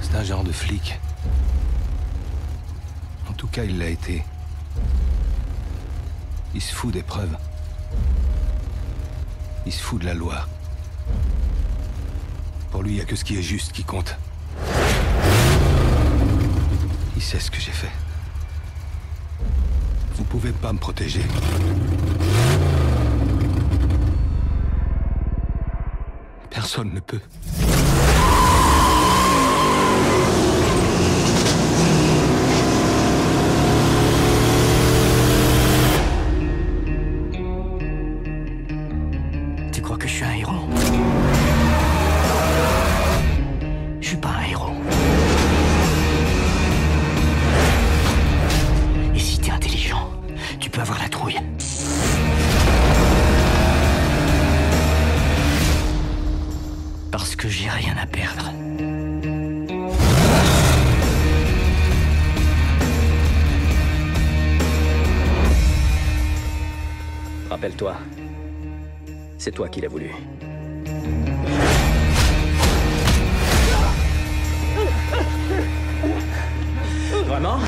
C'est un genre de flic. En tout cas, il l'a été. Il se fout des preuves. Il se fout de la loi. Pour lui, il n'y a que ce qui est juste qui compte. Il sait ce que j'ai fait. Vous pouvez pas me protéger. Personne ne peut. Tu crois que je suis un héros? Parce que j'ai rien à perdre. Rappelle-toi, c'est toi qui l'as voulu. Vraiment?